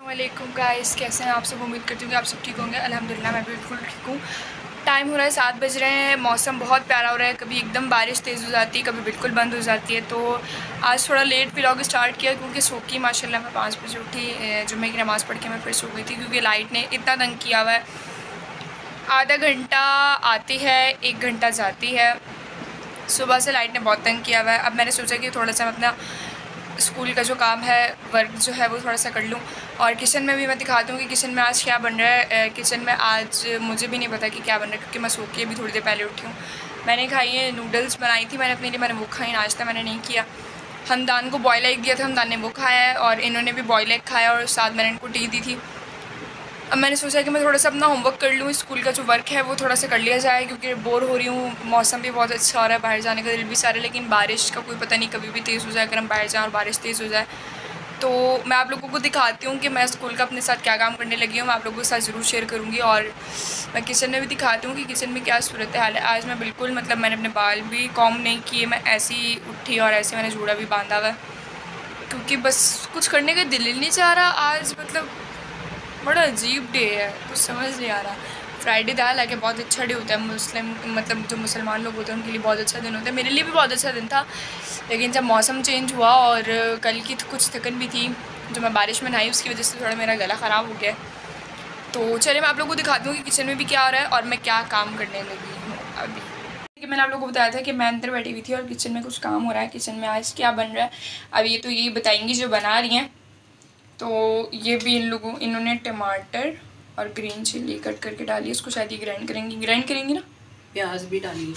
वालेकुम गाइस कैसे हैं आप सब? उम्मीद करती हूँ कि आप सब ठीक होंगे। अल्हम्दुलिल्लाह, मैं बिल्कुल ठीक हूँ। टाइम हो रहा है, सात बज रहे हैं। मौसम बहुत प्यारा हो रहा है। कभी एकदम बारिश तेज़ हो जाती है, कभी बिल्कुल बंद हो जाती है। तो आज थोड़ा लेट व्लॉग स्टार्ट किया क्योंकि सो की माशाल्लाह मैं पाँच बजे उठी जुम्मे की नमाज़ पढ़ के मैं फिर सो गई थी क्योंकि लाइट ने इतना तंग किया हुआ है। आधा घंटा आती है, एक घंटा जाती है। सुबह से लाइट ने बहुत तंग किया हुआ है। अब मैंने सोचा कि थोड़ा सा मैं अपना स्कूल का जो काम है, वर्क जो है वो थोड़ा सा कर लूँ। और किचन में भी मैं दिखाती हूँ कि किचन में आज क्या बन रहा है किचन में आज मुझे भी नहीं पता कि क्या बन रहा है, क्योंकि मैं सो के अभी थोड़ी देर पहले उठी हूँ। मैंने खाई है नूडल्स बनाई थी मैंने अपने लिए, मैंने वो खाई, नाश्ता मैंने नहीं किया। हमदान को बॉयल एग दिया था, हमदान ने वो खाया है और इन्होंने भी बॉयल एग खाया और साथ मैंने इनको टी दी थी। अब मैंने सोचा कि मैं थोड़ा सा अपना होमवर्क कर लूँ स्कूल का जो वर्क है वो थोड़ा सा कर लिया जाए, क्योंकि बोर हो रही हूँ। मौसम भी बहुत अच्छा हो रहा है, बाहर जाने का दिल भी सारा, लेकिन बारिश का कोई पता नहीं कभी भी तेज़ हो जाए, अगर हम बाहर जाएँ और बारिश तेज़ हो जाए। तो मैं आप लोगों को दिखाती हूँ कि मैं स्कूल का अपने साथ क्या काम करने लगी हूँ। मैं आप लोगों के साथ ज़रूर शेयर करूँगी और मैं किचन में भी दिखाती हूँ कि किचन में क्या सूरत हाल है। आज मैं बिल्कुल मतलब मैंने अपने बाल भी कॉम नहीं किए, मैं ऐसी उठी और ऐसे मैंने जूड़ा भी बांधा हुआ। क्योंकि बस कुछ करने का दिल ही नहीं चाह रहा आज मतलब बड़ा अजीब डे है, कुछ समझ नहीं आ रहा। फ्राइडे था हालाँकि बहुत अच्छा डे होता है, मुस्लिम मतलब जो मुसलमान लोग होते हैं, उनके लिए बहुत अच्छा दिन होता है। मेरे लिए भी बहुत अच्छा दिन था, लेकिन जब मौसम चेंज हुआ और कल की तो कुछ थकन भी थी, जो मैं बारिश में नहाई, उसकी वजह से थोड़ा मेरा गला ख़राब हो गया। तो चलिए मैं आप लोगों को दिखाती हूँ कि किचन में भी क्या हो रहा है और मैं क्या काम करने लगी हूँ अभी। कि मैंने आप लोगों को बताया था कि मैं अंदर बैठी हुई थी और किचन में कुछ काम हो रहा है किचन में आज क्या बन रहा है, अब ये तो यही बताएँगी जो बना रही हैं। तो ये भी इन लोगों इन्होंने टमाटर और ग्रीन चिल्ली कट करके डाली इसको शायद ये ग्राइंड करेंगी। ग्राइंड करेंगी ना? प्याज भी डालिए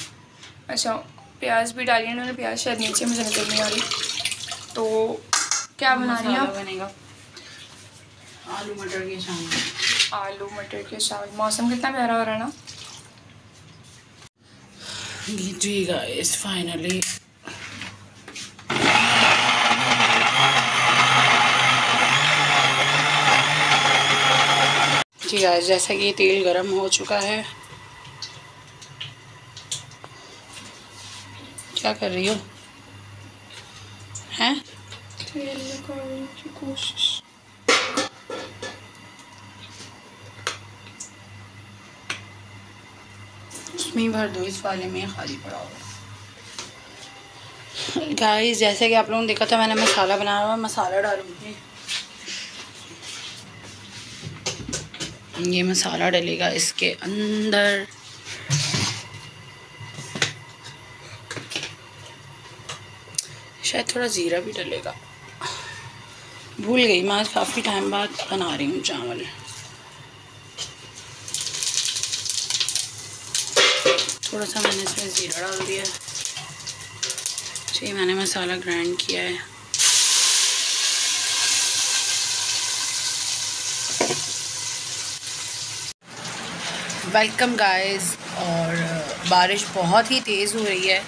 अच्छा प्याज भी डाली इन्होंने प्याज शायद नीचे मुझे नज़र नहीं आ रही। तो क्या बना रही हैं बनेगा। आलू मटर के चावल आलू मटर के चावल मौसम कितना प्यारा हो रहा है ना? जी गाइस फाइनली जी गाइस जैसा कि तेल गरम हो चुका है। क्या कर रही हो? हैं? तेल की कोशिश। उसमें भर दो इस वाले में खाली पड़ा होगा गाइस जैसे कि आप लोगों ने देखा था मैंने मसाला बनाया हुआ मसाला डालूँगी। ये मसाला डलेगा इसके अंदर। शायद थोड़ा ज़ीरा भी डलेगा। भूल गई, मैं आज काफ़ी टाइम बाद बना रही हूँ चावल। थोड़ा सा मैंने इसमें ज़ीरा डाल दिया जी, मैंने मसाला ग्राइंड किया है। वेलकम गाइस और बारिश बहुत ही तेज़ हो रही है।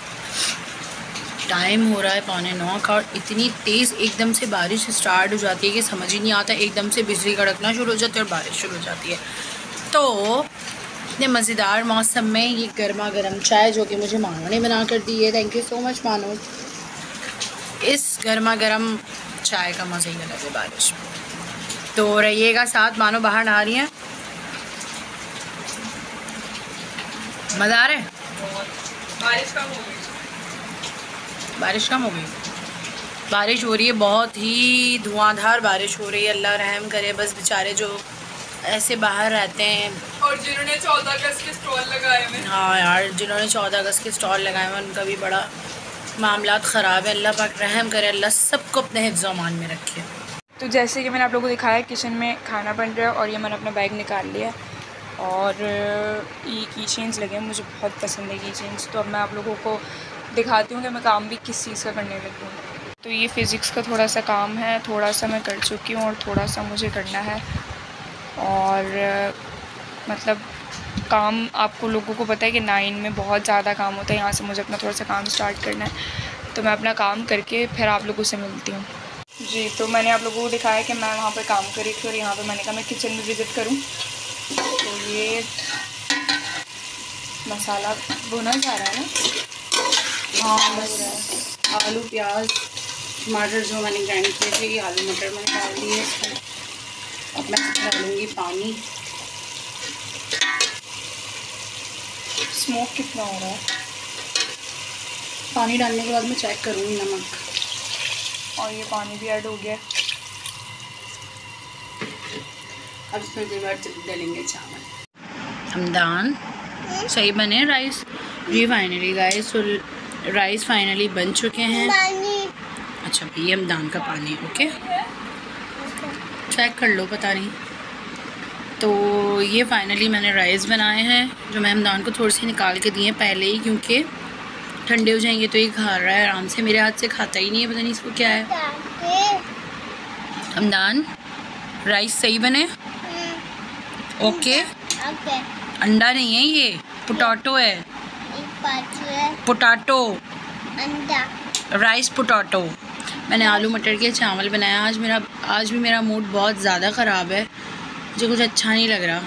टाइम हो रहा है पौने नौ का और इतनी तेज़ एकदम से बारिश स्टार्ट हो जाती है कि समझ ही नहीं आता एकदम से बिजली कड़कना शुरू हो जाती है और बारिश शुरू हो जाती है। तो इतने मज़ेदार मौसम में ये गर्मा गर्म चाय जो कि मुझे मानो ने बना कर दी है। थैंक यू सो मच मानो। इस गर्मा गर्म चाय का मज़ा ही अलग है बारिश तो रहिएगा साथ, मानो बाहर नहा रही हैं। मज़ा आ रहा है? बारिश कम हो गई। बारिश कम हो गई? बारिश हो रही है बहुत ही धुआंधार बारिश हो रही है अल्लाह रहम करे बस बेचारे जो ऐसे बाहर रहते हैं। और जिन्होंने चौदह अगस्त के स्टॉल लगाए हुए। हाँ यार जिन्होंने चौदह अगस्त के स्टॉल लगाए हुए हैं उनका भी बड़ा मामला ख़राब है। अल्लाह पाक रहम करे अल्लाह सबको अपने हिफ्ज़ अमान में रखे। तो जैसे कि मैंने आप लोगों को दिखाया किचन में खाना बन रहा है और ये मैंने अपना बैग निकाल लिया। है और ये की चेंस लगे हैं, मुझे बहुत पसंद है की चेंस तो अब मैं आप लोगों को दिखाती हूँ कि मैं काम भी किस चीज़ का करने लगी। हूँ तो ये फ़िज़िक्स का थोड़ा सा काम है थोड़ा सा मैं कर चुकी हूँ और थोड़ा सा मुझे करना है। और मतलब काम आपको लोगों को पता है कि नाइन में बहुत ज़्यादा काम होता है, यहाँ से मुझे अपना थोड़ा सा काम स्टार्ट करना है। तो मैं अपना काम करके फिर आप लोगों से मिलती हूँ। जी तो मैंने आप लोगों को दिखाया कि मैं वहाँ पर काम करी थी और यहाँ पर मैंने कहा मैं किचन में विज़िट करूँ। ये मसाला भुना जा रहा है ना? हाँ बस। आलू प्याज टमाटर जो मैंने ग्राइंड किए थे ये आलू मटर मैंने डाल दिए। इसमें अब मैं डालूँगी पानी। स्मोक कितना हो रहा है? पानी डालने के बाद मैं चेक करूँगी नमक। और ये पानी भी ऐड हो गया। अब इसमें बाद डालेंगे चावल। हमदान सही बने राइस जी फाइनली गाइस तो राइस फाइनली बन चुके हैं। अच्छा ये हमदान का पानी ओके चेक कर लो पता नहीं। तो ये फाइनली मैंने राइस बनाए हैं जो मैं हमदान को थोड़ी सी निकाल के दिए पहले ही क्योंकि ठंडे हो जाएँगे तो ये खा रहा है आराम से। मेरे हाथ से खाता ही नहीं है पता नहीं इसको क्या है। हमदान राइस सही बने। ओके अंडा नहीं है ये पोटैटो है। पोटैटो राइस पोटैटो मैंने आलू मटर के चावल बनाया आज मेरा आज भी मेरा मूड बहुत ज़्यादा ख़राब है। मुझे कुछ अच्छा नहीं लग रहा।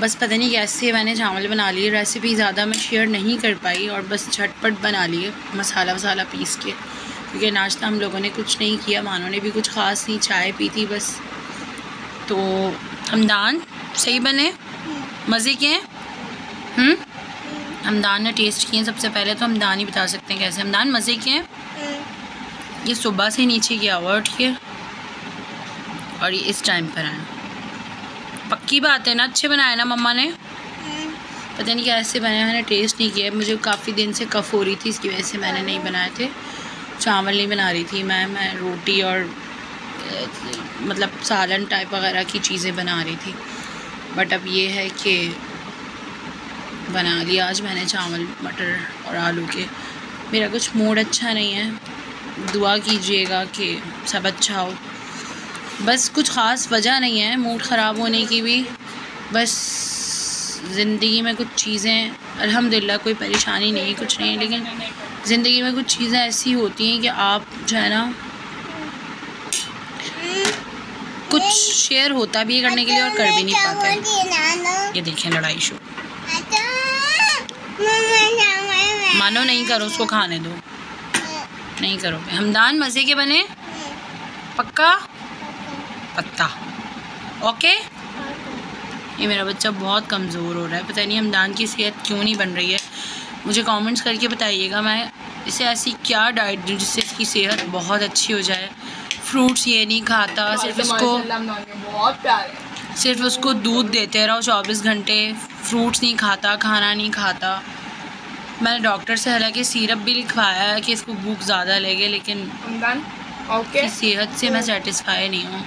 बस पता नहीं कैसे मैंने चावल बना लिए रेसिपी ज़्यादा मैं शेयर नहीं कर पाई और बस झटपट बना लिए मसाला वसाला पीस के। क्योंकि नाश्ता हम लोगों ने कुछ नहीं किया मानो ने भी कुछ ख़ास नहीं चाय पी थी बस। तो हमदान। सही बने? मज़े के हैं? हम्म? हमदान ने टेस्ट किए सबसे पहले तो हमदान ही बता सकते हैं कैसे। हमदान मज़े के हैं? ये सुबह से नीचे गया हुआ उठ के और ये इस टाइम पर आया पक्की बात है ना? अच्छे बनाए ना मम्मा ने? पता नहीं कैसे बनाए, मैंने टेस्ट नहीं किया। मुझे काफ़ी दिन से कफ़ हो रही थी, इसकी वजह से मैंने नहीं बनाए थे। चावल नहीं बना रही थी मैं मैं रोटी और मतलब सालन टाइप वगैरह की चीज़ें बना रही थी। बट अब ये है कि बना लिया। आज मैंने चावल, मटर और आलू के। मेरा कुछ मूड अच्छा नहीं है। दुआ कीजिएगा कि सब अच्छा हो। बस कुछ ख़ास वजह नहीं है। मूड ख़राब होने की भी। बस ज़िंदगी में कुछ चीज़ें, अल्हम्दुलिल्लाह, कोई परेशानी नहीं, कुछ नहीं। लेकिन ज़िंदगी में कुछ चीज़ें ऐसी होती हैं कि आप जो है ना कुछ शेयर होता भी है करने के लिए और कर भी नहीं पाते। ये देखें लड़ाई शो मानो नहीं करो उसको खाने दो। नहीं करो। हमदान मज़े के बने? पक्का? पत्ता ओके? ये मेरा बच्चा बहुत कमज़ोर हो रहा है। पता नहीं हमदान की सेहत क्यों नहीं बन रही है। मुझे कमेंट्स करके बताइएगा। मैं इसे ऐसी क्या डाइट दूँ जिससे इसकी सेहत बहुत अच्छी हो जाए? फ्रूट्स ये नहीं खाता सिर्फ़ उसको बहुत प्यारे सिर्फ़ उसको दूध देते रहो चौबीस घंटे फ्रूट्स नहीं खाता खाना नहीं खाता। मैंने डॉक्टर से हालाँकि सिरप भी लिखवाया है कि इसको भूख ज़्यादा लगे लेकिन ओके सेहत से मैं सेटिस्फाई नहीं हूँ।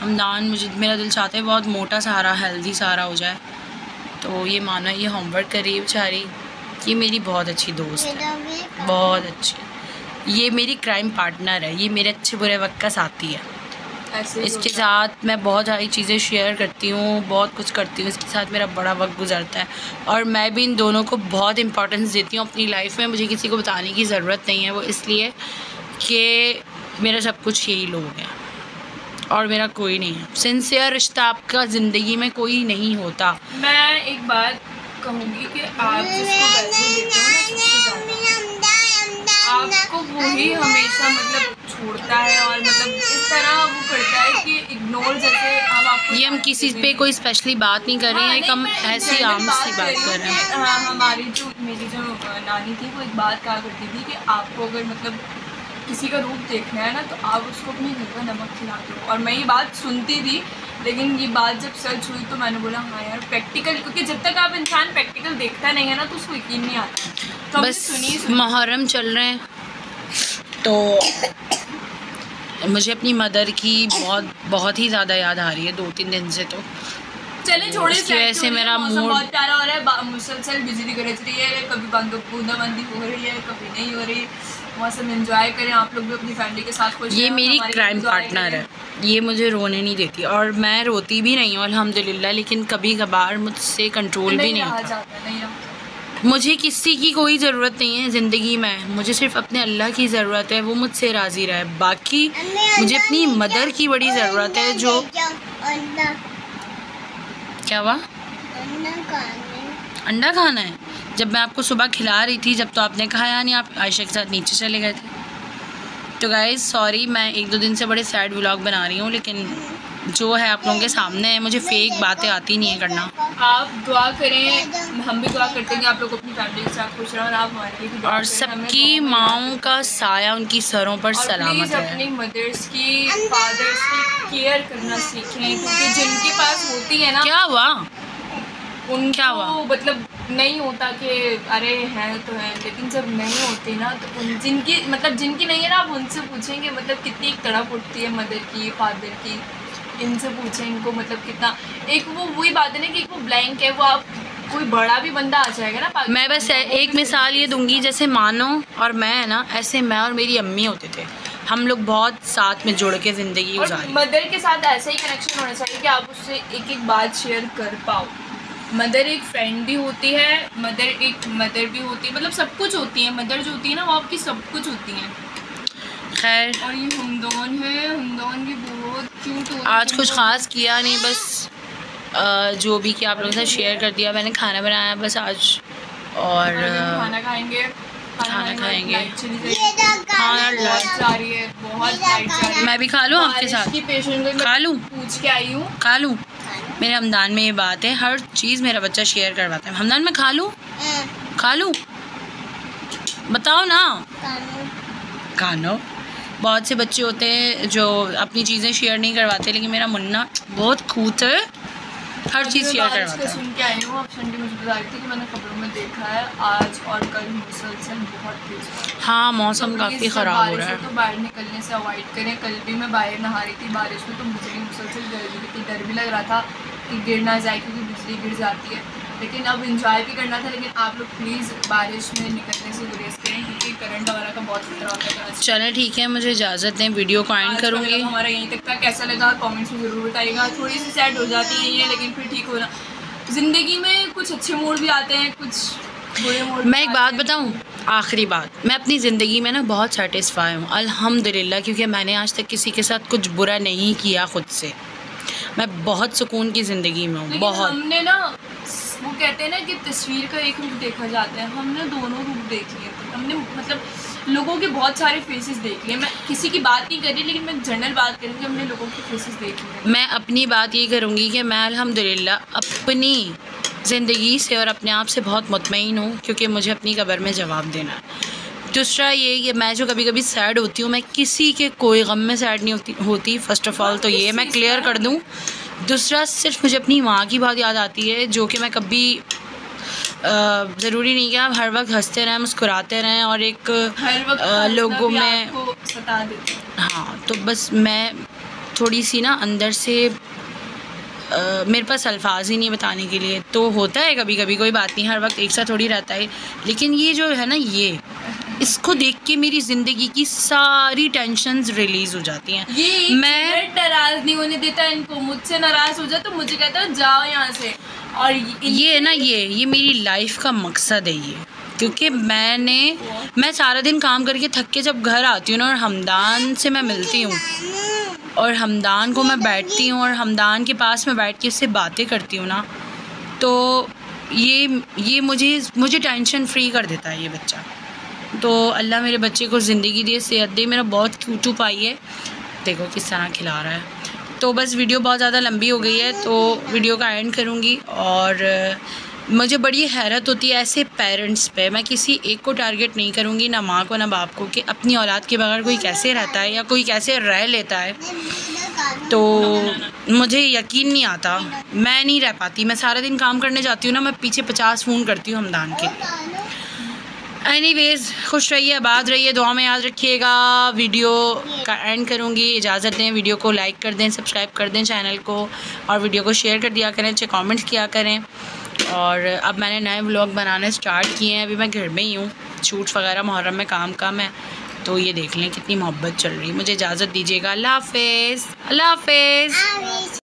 हमदान मुझे मेरा दिल चाहता है बहुत मोटा सारा हेल्दी सारा हो जाए। तो ये मानो ये होमवर्क करी बेचारी ये मेरी बहुत अच्छी दोस्त है। बहुत अच्छी। ये मेरी क्राइम पार्टनर है ये मेरे अच्छे बुरे वक्त का साथी है। इसके साथ मैं बहुत सारी चीज़ें शेयर करती हूँ बहुत कुछ करती हूँ इसके साथ मेरा बड़ा वक्त गुजरता है। और मैं भी इन दोनों को बहुत इंपॉर्टेंस देती हूँ अपनी लाइफ में मुझे किसी को बताने की ज़रूरत नहीं है वो इसलिए कि मेरा सब कुछ यही लोग हैं। और मेरा कोई नहीं है। सिंसियर रिश्ता आपका ज़िंदगी में कोई नहीं होता। मैं एक बात कहूँगी कि आप जिसको वैल्यू देते हो ना आपको वही हमेशा मतलब छोड़ता है और मतलब इस तरह वो करता है कि इग्नोर जैसे हम आपको ये हम किसी पे कोई स्पेशली बात नहीं कर रहे हैं हम हाँ, ऐसी आम सी बात कर रहे हैं हाँ। हमारी जो मेरी जो नानी थी वो एक बात कहा करती थी कि आपको अगर मतलब किसी का रूप देखना है ना तो आप उसको अपने घर का नमक खिला दो। और मैं ये बात सुनती थी लेकिन ये बात जब सर्च हुई तो मैंने बोला हाँ यार प्रैक्टिकल क्योंकि जब तक आप इंसान प्रैक्टिकल देखता नहीं है ना तो उसको यकीन नहीं आता। तो बस सुनिए मुहर्रम चल रहे हैं। तो मुझे अपनी मदर की बहुत बहुत ही ज़्यादा याद आ रही है दो तीन दिन से तो। चले छोड़े इसकी वजह से मेरा मूड बहुत प्यारा हो रहा है मुसलसल बिजली गरज रही है कभी बंद बूंदाबंदी हो रही है कभी नहीं हो रही। मौसम एंजॉय करें आप लोग भी अपनी फैमिली के साथ खुश ये मेरी क्राइम पार्टनर है। ये मुझे रोने नहीं देती और मैं रोती भी नहीं हूँ अल्हम्दुलिल्लाह लेकिन कभी कभार मुझसे कंट्रोल भी नहीं होता। मुझे किसी की कोई ज़रूरत नहीं है ज़िंदगी में। मुझे सिर्फ़ अपने अल्लाह की ज़रूरत है, वो मुझसे राज़ी रहे। बाकी मुझे अपनी मदर की बड़ी ज़रूरत है, जो क्या हुआ? अंडा खाना है? जब मैं आपको सुबह खिला रही थी, जब तो आपने कहा नहीं आप आयशा के साथ नीचे चले गए थे। तो गाइज़ सॉरी मैं एक दो दिन से बड़े सैड व्लॉग बना रही हूँ, लेकिन जो है आप लोगों के सामने है मुझे फेक बातें आती नहीं है करना। आप दुआ करें हम भी दुआ करते हैं कि आप लोग अपनी फैमिली के साथ खुश रहें और आप हमारे लिए और सबकी माओं का साया उनकी सरों पर सलामत है अपनी मदर्स की फादर्स की केयर करना सीखें क्योंकि जिनके पास होती है ना क्या हुआ? उन क्या हुआ? मतलब नहीं होता कि अरे हैं तो है लेकिन जब नहीं होती ना तो उन जिनकी मतलब जिनकी नहीं है ना आप उनसे पूछेंगे मतलब कितनी तड़प उठती है मदर की फादर की। इनसे पूछें इनको मतलब कितना एक वो वही बात है ना कि एक वो ब्लैंक है वो आप कोई बड़ा भी बंदा आ जाएगा ना मैं बस एक मिसाल ये दूँगी जैसे मानो और मैं है ना ऐसे मैं और मेरी अम्मी होते थे। हम लोग बहुत साथ में जुड़ के ज़िंदगी गुजारी। मदर के साथ ऐसा ही कनेक्शन होना चाहिए कि आप उससे एक एक बात शेयर कर पाओ। मदर एक फ्रेंड भी होती है मदर एक मदर भी होती है मतलब सब कुछ होती है। मदर जो होती है ना वो आपकी सब कुछ होती है। खैर। और ये हमदौन है हमदौन भी बहुत आज कुछ ख़ास किया नहीं बस जो भी किया आप लोगों के साथ शेयर कर दिया मैंने खाना बनाया बस आज। और खाना खाएँगे। खाना खाएँगे। जाएगी हाँ है। है मैं भी खा लूँ आपके साथ? खा लूँ? पूछ के आई हूँ। खा लूँ? मेरे हमदान में ये बात है हर चीज़ मेरा बच्चा शेयर करवाता है। हमदान में खा लूँ? खा लूँ? बताओ ना। खानो बहुत से बच्चे होते हैं जो अपनी चीज़ें शेयर नहीं करवाते लेकिन मेरा मुन्ना बहुत खूत है हर चीज़ शेयर करवाता है। सुन के आई हूँ अब संडे मुझे बता रही थी कि मैंने खबरों में देखा है आज और कल मुसलसल बहुत तेज हाँ मौसम काफ़ी ख़राब हो रहा है। तो बाहर निकलने से अवॉइड करें। कल भी मैं बाहर नहा रही थी बारिश में तो मुझे भी मुसलसल गर्मी की डर भी लग रहा था कि गिर ना जाए क्योंकि बिजली गिर जाती है। लेकिन अब इंजॉय भी करना था लेकिन आप लोग प्लीज़ बारिश में निकलने से गुरेज करें क्योंकि करंट वगैरह का बहुत खतरा होता है चलें ठीक है मुझे इजाज़त दें वीडियो को एंड करूँगी। हमारा यहीं तक था। कैसा लगा? कमेंट्स में ज़रूर बताइएगा। थोड़ी सी सैड हो जाती है ये लेकिन फिर ठीक होना। ज़िंदगी में कुछ अच्छे मूड भी आते हैं कुछ बुरे मूड मैं एक बात बताऊँ? आखिरी बात। मैं अपनी ज़िंदगी में ना बहुत सेटिस्फाई हूँ अल्हम्दुलिल्लाह क्योंकि मैंने आज तक किसी के साथ कुछ बुरा नहीं किया खुद से। मैं बहुत सुकून की ज़िंदगी में हूँ बहुत। हमने ना वो कहते हैं ना कि तस्वीर का एक रूप देखा जाता है। हमने दोनों रूप देख लिए हमने मतलब लोगों के बहुत सारे फेसेस देख लिए। मैं किसी की बात नहीं कर रही लेकिन मैं जनरल बात करूँगी हमने लोगों के फेसेस देख लिए। मैं अपनी बात ये करूँगी कि मैं अल्हम्दुलिल्लाह अपनी ज़िंदगी से और अपने आप से बहुत मुतमिन हूँ क्योंकि मुझे अपनी कब्र में जवाब देना है। दूसरा ये कि मैं जो कभी कभी सैड होती हूँ मैं किसी के कोई गम में सैड नहीं होती होती फ़र्स्ट ऑफ़ ऑल तो ये मैं क्लियर कर दूँ। दूसरा सिर्फ़ मुझे अपनी माँ की बात याद आती है जो कि मैं कभी ज़रूरी नहीं कि आप हर वक्त हँसते रहें मुस्कुराते रहें और एक अ, लोगों में हैं। तो बस मैं थोड़ी सी ना अंदर से अ, मेरे पास अल्फाज ही नहीं बताने के लिए। तो होता है कभी कभी कोई बात नहीं हर वक्त एक साथ थोड़ी रहता है। लेकिन ये जो है ना ये इसको देख के मेरी ज़िंदगी की सारी टेंशन रिलीज़ हो जाती हैं। ये मैं- नाराज़ नहीं होने देता इनको मुझसे नाराज़ हो जाए तो मुझे कहता है जाओ यहाँ से। और ये ये है ना ये ये मेरी लाइफ का मकसद है ये। क्योंकि मैंने मैं सारा दिन काम करके थक के जब घर आती हूँ ना और हमदान से मैं मिलती हूँ और हमदान को मैं बैठती हूँ और हमदान के पास मैं बैठ के उससे बातें करती हूँ ना तो ये ये मुझे मुझे टेंशन फ्री कर देता है ये बच्चा। तो अल्लाह मेरे बच्चे को ज़िंदगी दे, सेहत दे, मेरा बहुत क्यूटू पाई है। देखो किस तरह खिला रहा है। तो बस वीडियो बहुत ज़्यादा लंबी हो गई है तो वीडियो का एंड करूँगी और मुझे बड़ी हैरत होती है ऐसे पेरेंट्स पे। मैं किसी एक को टारगेट नहीं करूँगी, ना माँ को, ना बाप को कि अपनी औलाद के बगैर कोई कैसे रहता है या कोई कैसे रह लेता है। तो मुझे यकीन नहीं आता। मैं नहीं रह पाती। मैं सारा दिन काम करने जाती हूँ ना, मैं पीछे पचास फ़ोन करती हूँ हमदान के। एनीवेज खुश रहिए, आबाद रहिए, दुआ में याद रखिएगा। वीडियो का एंड करूँगी। इजाज़त दें, वीडियो को लाइक कर दें सब्सक्राइब कर दें चैनल को और वीडियो को शेयर कर दिया करें, अच्छे कमेंट्स किया करें। और अब मैंने नए व्लॉग बनाने स्टार्ट किए हैं। अभी मैं घर में ही हूँ। शूट्स वगैरह, मुहर्रम में काम कम है तो ये देख लें कितनी मोहब्बत चल रही है। मुझे इजाज़त दीजिएगा। अल्लाह हाफिज़। अल्लाह हाफिज़।